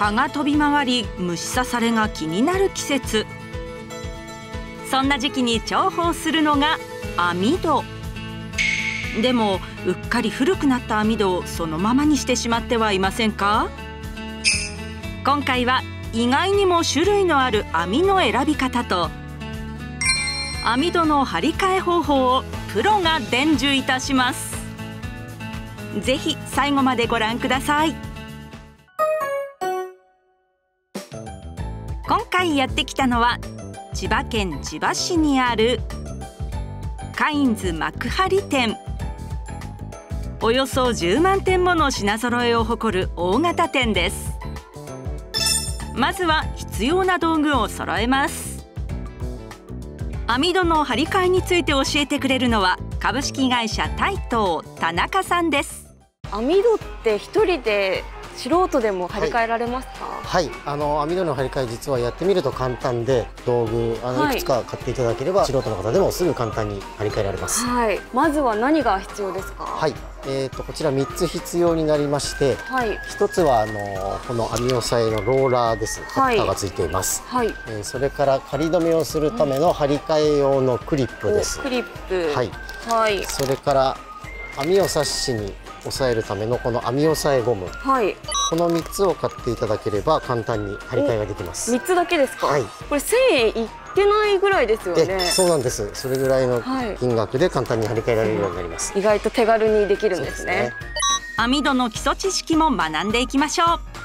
蚊が飛び回り虫刺されが気になる季節。そんな時期に重宝するのが網戸。でもうっかり古くなった網戸をそのままにしてしまってはいませんか？今回は意外にも種類のある網の選び方と網戸の張り替え方法をプロが伝授いたします。ぜひ最後までご覧ください。回やってきたのは千葉県千葉市にあるカインズ幕張店。およそ10万点もの品揃えを誇る大型店です。まずは必要な道具を揃えます。網戸の張り替えについて教えてくれるのは株式会社タイトー田中さんです。網戸って一人で素人でも張り替えられますか、はい、はい、あの網戸の張り替え実はやってみると簡単で道具あの、い、くつか買っていただければ素人の方でもすぐ簡単に張り替えられます。はい、まずは何が必要ですか？はい、えーと、こちら3つ必要になりまして、はい、1つはあのこの網押さえのローラーです、はい、カッターがついています、はい。えー、それから仮止めをするための張り替え用のクリップです、クリップ。はい、はい、それから網を刺しに押さえるためのこの網押さえゴム、はい、この3つを買っていただければ簡単に張り替えができます。3つだけですか、はい、これ1000円いってないぐらいですよね。そうなんです。それぐらいの金額で簡単に張り替えられるようになります、意外と手軽にできるんですね、ね、網戸の基礎知識も学んでいきましょう。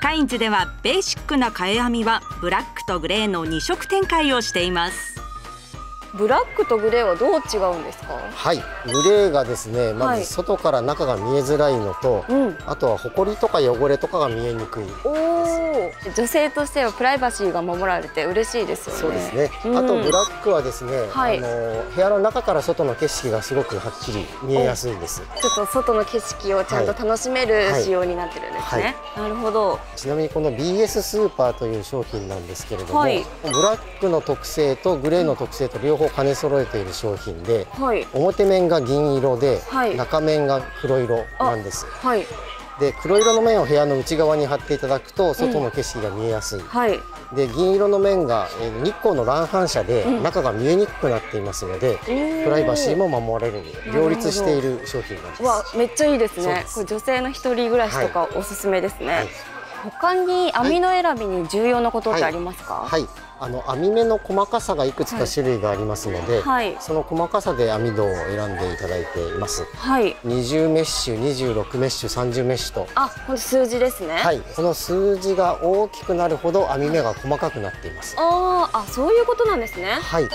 カインズではベーシックな替え網はブラックとグレーの2色展開をしていますブラックとグレーはどう違うんですか？はい。グレーがですねまず外から中が見えづらいのと、はい、あとは埃とか汚れとかが見えにくい女性としてはプライバシーが守られて嬉しいですよね。そうですね、うん、あとブラックはですね、はい、あの部屋の中から外の景色がすごくはっきり見えやすいです。ちょっと外の景色をちゃんと楽しめる仕様になってるんですね、なるほど。ちなみにこの BS スーパーという商品なんですけれども、ブラックの特性とグレーの特性と両方を兼ね揃えている商品で、はい、表面が銀色で、はい、中面が黒色なんです。はい、で黒色の面を部屋の内側に貼っていただくと外の景色が見えやすい、うんはい、で銀色の面が、えー、日光の乱反射で中が見えにくくなっていますので、うん、プライバシーも守られる両立している商品なんです。わめっちゃいいですね。これ女性の一人暮らしとかおすすめですね、他に網の選びに重要なことってありますか、はい、はい、あの網目の細かさがいくつか種類がありますので、はい、その細かさで網戸を選んでいただいています。はい。20メッシュ、26メッシュ、30メッシュと。あ、この数字ですね。はい。この数字が大きくなるほど網目が細かくなっています。ああ、そういうことなんですね。はい。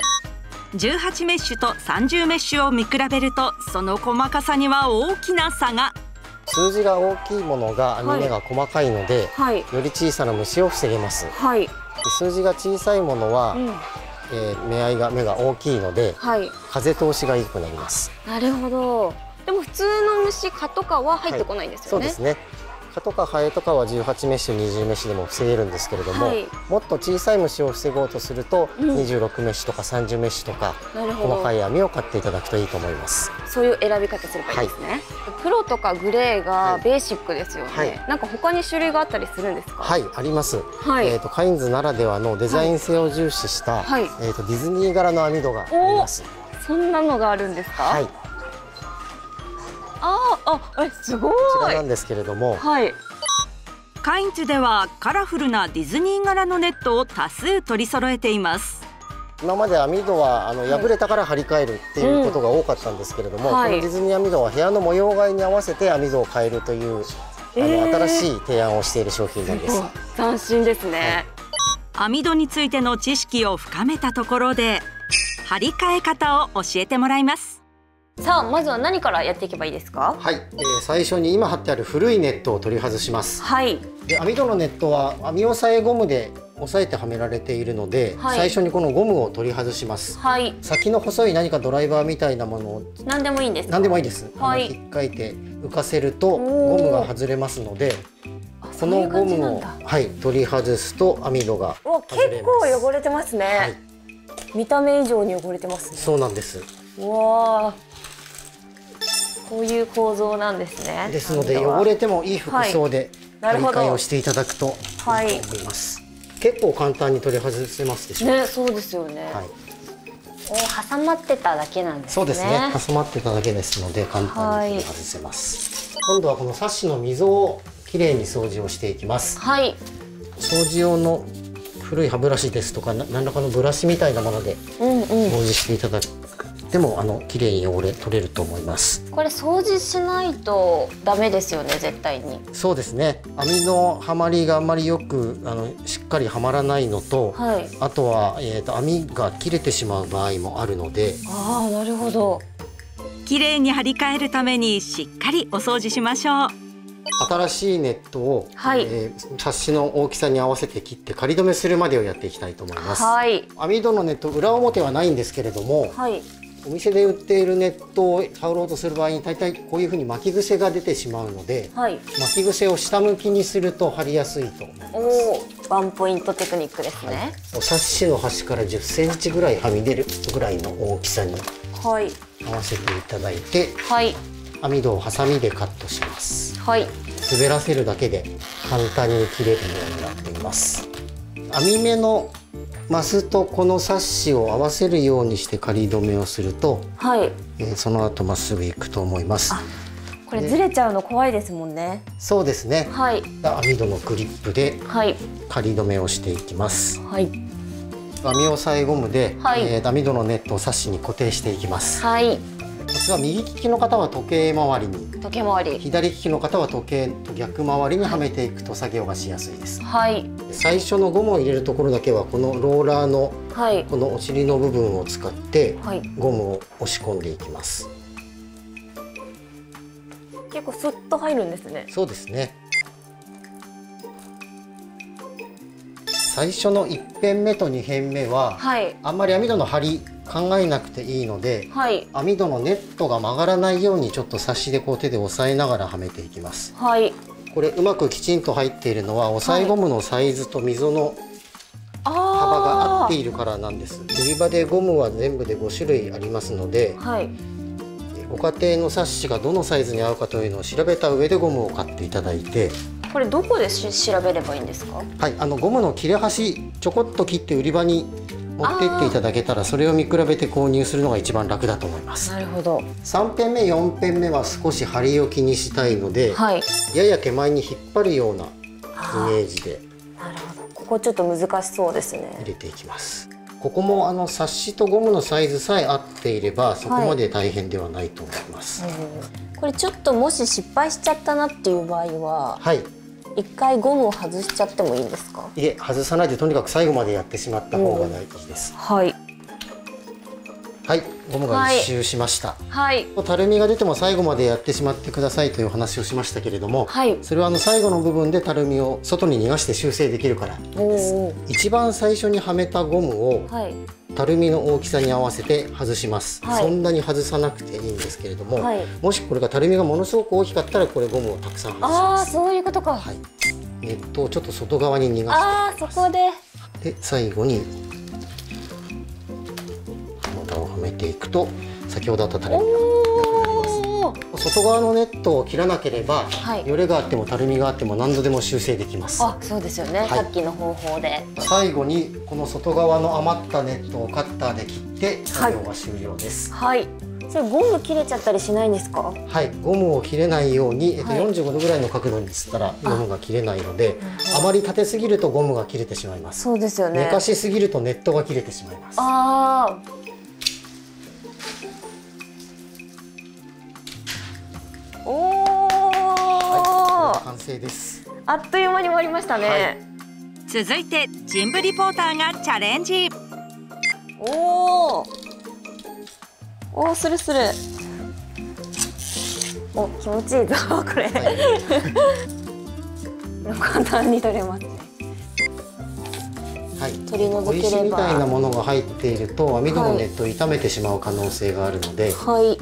18メッシュと30メッシュを見比べるとその細かさには大きな差が数字が大きいものが網目が細かいので、はい、より小さな虫を防げます、はい、数字が小さいものは、うん、えー、目合いが目が大きいので、はい、風通しが良くなります。なるほど。でも普通の虫蚊とかは入ってこないんですよね、そうですね蚊とかハエとかは18メッシュ20メッシュでも防げるんですけれども、はい、もっと小さい虫を防ごうとすると、うん、26メッシュとか30メッシュとか細かい網を買っていただくといいと思います。そういう選び方すればいいですね、はい、黒とかグレーがベーシックですよね、はい、なんか他に種類があったりするんですか？はいあります、はい、えっ、ー、とカインズならではのデザイン性を重視した、はい、えっ、ー、とディズニー柄の網戸があります。そんなのがあるんですか？はいああ、え、すごい。こちらなんですけれども、はい。カインズではカラフルなディズニー柄のネットを多数取り揃えています。今まで網戸はあの破れたから張り替えるっていうことが多かったんですけれども、うん。はい、このディズニー網戸は部屋の模様替えに合わせて網戸を変えるというあの、新しい提案をしている商品なんです。斬新ですね、はい、網戸についての知識を深めたところで張り替え方を教えてもらいますさあまずは何からやっていけばいいですか？はい、えー、最初に今貼ってある古いネットを取り外します。はい。で網戸のネットは網押さえゴムで押さえてはめられているので、はい、最初にこのゴムを取り外します。はい。先の細い何かドライバーみたいなものを何でもいいんです何でもいいです。はい。引っかいて浮かせるとゴムが外れますのでこのゴムをはい取り外すと網戸がわ結構汚れてますね、はい、見た目以上に汚れてます、ね、そうなんです。わあこういう構造なんですね。ですので汚れてもいい服装でなるほど。をしていただくとい。いと思います、はい、結構簡単に取り外せますでしょうねそうですよね、はい。お挟まってただけなんですね。そうですね。挟まってただけですので簡単に取り外せます、はい、今度はこのサッシの溝をきれいに掃除をしていきます。はい。掃除用の古い歯ブラシですとか何らかのブラシみたいなもので掃除していただくでもあの綺麗に汚れ取れると思います。これ掃除しないとダメですよね絶対に。そうですね。網のはまりがあんまりよくあのしっかりはまらないのと、はい、あとは、えーと、網が切れてしまう場合もあるので。ああなるほど。綺麗に張り替えるためにしっかりお掃除しましょう。新しいネットを、はい、えー、冊子の大きさに合わせて切って仮止めするまでをやっていきたいと思います。はい、網戸のネット裏表はないんですけれども、はい、お店で売っているネットを羽ろうとする場合に大体こういうふうに巻き癖が出てしまうので、はい、巻き癖を下向きにすると貼りやすいと思います。おワンポイントテクニックですね、はい、お冊子の端から10センチぐらいはみ出るぐらいの大きさに合わせていただいて、はい、網戸をハサミでカットします、はい、滑らせるだけで簡単に切れるようになっています。網目のマスとこのサッシを合わせるようにして仮止めをすると、はい、えー、その後まっすぐいくと思います。これずれちゃうの怖いですもんね。そうですね。はい。網戸のグリップで仮止めをしていきます。はい。網押さえゴムで、はい、えー、網戸のネットをサッシに固定していきます。はい。は右利きの方は時計回りに時計回り。左利きの方は時計と逆回りにはめていくと作業がしやすいです、はい、最初のゴムを入れるところだけはこのローラーのこのお尻の部分を使ってゴムを押し込んでいきます、結構スッと入るんですね。そうですね。最初の1辺目と2辺目は、はい、あんまり網戸の張り考えなくていいので、はい、網戸のネットが曲がらないようにちょっと差しでこう手で押さえながらはめていきます。はい、これうまくきちんと入っているのは押さえゴムのサイズと溝の幅が合っているからなんです。売り場でゴムは全部で5種類ありますので、はい、ご家庭のサッシがどのサイズに合うかというのを調べた上でゴムを買っていただいてこれどこで調べればいいんですか？はいあのゴムの切れ端ちょこっと切って売り場に持ってっていただけたらそれを見比べて購入するのが一番楽だと思います。なるほど。3辺目4辺目は少し張り置きにしたいので、はい、やや手前に引っ張るようなイメージでなるほど。ここちょっと難しそうですね。入れていきます。ここもあの冊子とゴムのサイズさえ合っていればそこまで大変ではないと思います、はい。これちょっともし失敗しちゃったなっていう場合は、はい、一回ゴムを外しちゃってもいいんですか？いえ外さないでとにかく最後までやってしまった方が大事です、はい。はいゴムが一周しました、はい、たるみが出ても最後までやってしまってくださいという話をしましたけれども、はい、それはあの最後の部分でたるみを外に逃がして修正できるからです。一番最初にはめたゴムを、はいたるみの大きさに合わせて外します、はい、そんなに外さなくていいんですけれども、はい、もしこれがたるみがものすごく大きかったらこれゴムをたくさん外します。あそういうことか、はい、ネットをちょっと外側に逃がして。あそこで。で最後にボタをはめていくと先ほどあったたるみが外側のネットを切らなければ、はい、よれがあってもたるみがあっても何度でも修正できます。あそうですよね、はい、さっきの方法で。最後にこの外側の余ったネットをカッターで切って作業が終了です。はい、それゴム切れちゃったりしないんですか？はい。ゴムを切れないように、えっと、45度ぐらいの角度につったらゴムが切れないのであまり立てすぎるとゴムが切れてしまいます。そうですよね。寝かしすぎるとネットが切れてしまいます。ああ成です。あっという間に終わりましたね、はい、続いてジンブリポーターがチャレンジ。おおおするする。お気持ちいいぞこれ、はい、簡単に取れますね。はい、取り除ければ。みたいなものが入っていると網戸のネットを傷めてしまう可能性があるので、はい、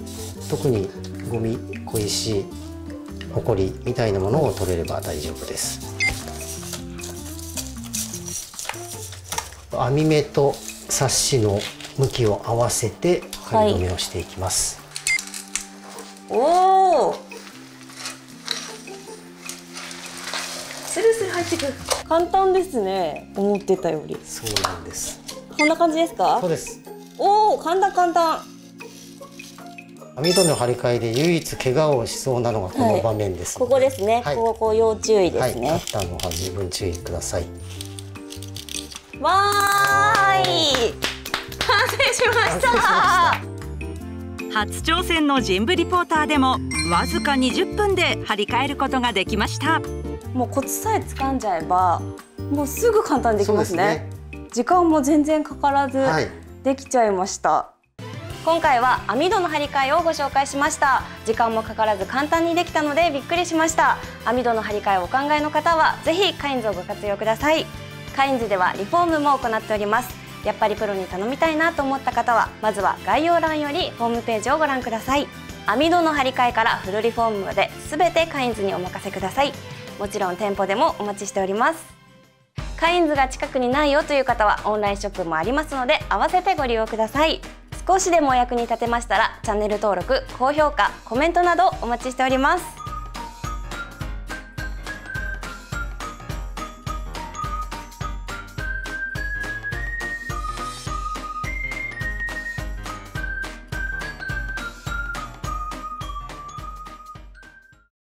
特にゴミ小石ホコリみたいなものを取れれば大丈夫です。網目とサッシの向きを合わせて仮止めをしていきます、はい、おおスルスル入ってく。る簡単ですね。思ってたより。そうなんです。こんな感じですか？そうです。おお簡単簡単網戸の張り替えで唯一怪我をしそうなのがこの場面です、はい、ここですね、はい、ここ要注意ですね、はい、カッターの方十分注意ください。わーい。完成しました。初挑戦の人部リポーターでもわずか20分で張り替えることができました。もうコツさえ掴んじゃえばもうすぐ簡単できますね、ね、時間も全然かからずできちゃいました、はい、今回は網戸の張り替えをご紹介しました。時間もかからず簡単にできたのでびっくりしました。網戸の張り替えをお考えの方はぜひカインズをご活用ください。カインズではリフォームも行っております。やっぱりプロに頼みたいなと思った方はまずは概要欄よりホームページをご覧ください。網戸の張り替えからフルリフォームまで全てカインズにお任せください。もちろん店舗でもお待ちしております。カインズが近くにないよという方はオンラインショップもありますので合わせてご利用ください。少しでもお役に立てましたらチャンネル登録高評価コメントなどお待ちしております。